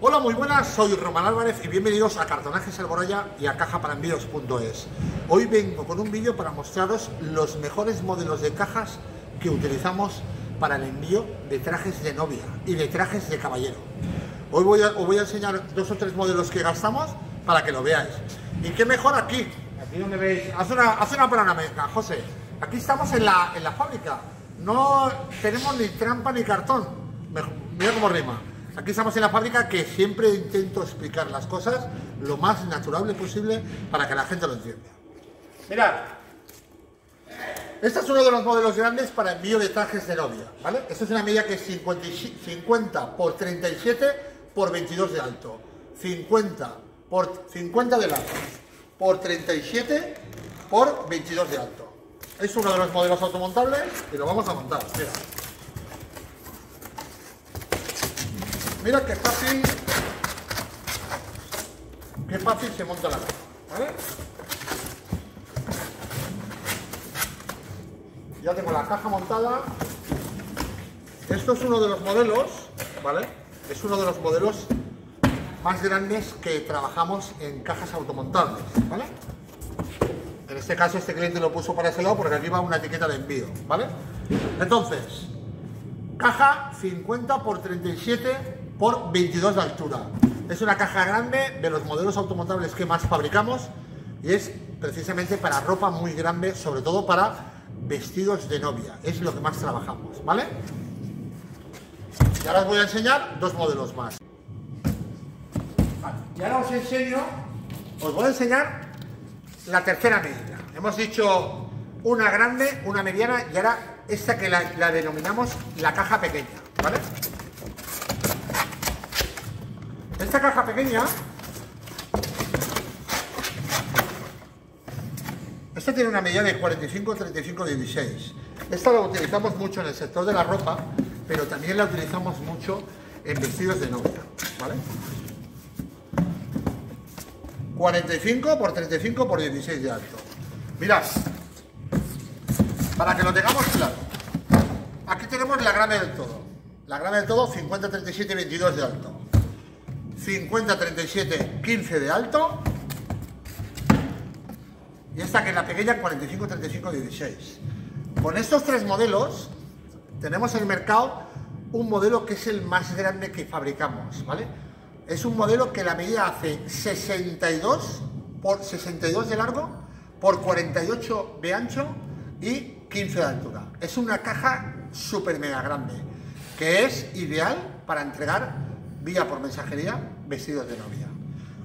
Hola, muy buenas, soy Román Álvarez y bienvenidos a Cartonajes Alboraya y a cajaparanvíos.es. Hoy vengo con un vídeo para mostraros los mejores modelos de cajas que utilizamos para el envío de trajes de novia y de trajes de caballero. Hoy voy a, os voy a enseñar dos o tres modelos que gastamos para que lo veáis. ¿Y qué mejor aquí? Aquí donde veis, haz una, haz una panorámica, José. Aquí estamos en la, en la fábrica. No tenemos ni trampa ni cartón. Mira cómo rima. Aquí estamos en la fábrica que siempre intento explicar las cosas lo más natural posible para que la gente lo entienda. Mirad, este es uno de los modelos grandes para envío de trajes de novia, ¿vale? Esta es una medida que es 50 por 37 por 22 de alto, 50 por 50 de largo, por 37 por 22 de alto. Es uno de los modelos automontables y lo vamos a montar, mira. Mira qué fácil, qué fácil se monta la caja, ¿vale? Ya tengo la caja montada. Esto es uno de los modelos, ¿vale? Es uno de los modelos más grandes que trabajamos en cajas automontables, ¿vale? En este caso este cliente lo puso para ese lado porque aquí va una etiqueta de envío, ¿vale? Entonces, caja 50 por 37 por 22 de altura. Es una caja grande de los modelos automontables que más fabricamos y es precisamente para ropa muy grande, sobre todo para vestidos de novia. Es lo que más trabajamos, ¿vale? Y ahora os voy a enseñar dos modelos más. y ahora os enseño, os voy a enseñar la tercera medida. Hemos dicho una grande, una mediana y ahora esta que la denominamos la caja pequeña, ¿vale? Esta caja pequeña, esta tiene una medida de 45, 35, 16. Esta la utilizamos mucho en el sector de la ropa, pero también la utilizamos mucho en vestidos de novia, ¿vale? 45 por 35 por 16 de alto. Mirad, para que lo tengamos claro, aquí tenemos la grame del todo. La grame del todo 50, 37, 22 de alto. 50, 37, 15 de alto. Y esta que es la pequeña, 45, 35, 16. Con estos tres modelos tenemos en el mercado un modelo que es el más grande que fabricamos, ¿vale? Es un modelo que la medida hace 62 por 62 de largo por 48 de ancho y 15 de altura. Es una caja súper mega grande que es ideal para entregar vía por mensajería vestidos de novia.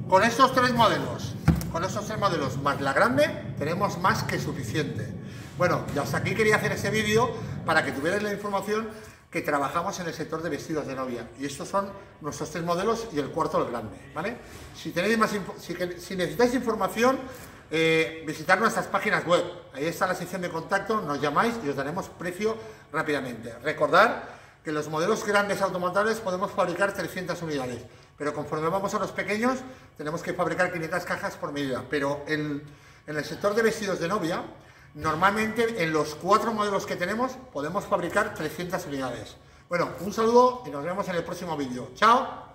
Con estos tres modelos, con estos tres modelos más la grande, tenemos más que suficiente. Bueno, y hasta aquí quería hacer este vídeo para que tuvierais la información que trabajamos en el sector de vestidos de novia. Y estos son nuestros tres modelos y el cuarto el grande, ¿vale? Si, tenéis más si, si necesitáis información, eh, visitar nuestras páginas web. Ahí está la sección de contacto, nos llamáis y os daremos precio rápidamente. Recordar que los modelos grandes automontables podemos fabricar 300 unidades, pero conforme vamos a los pequeños tenemos que fabricar 500 cajas por medida. Pero en, en el sector de vestidos de novia, normalmente en los cuatro modelos que tenemos podemos fabricar 300 unidades. Bueno, un saludo y nos vemos en el próximo vídeo. ¡Chao!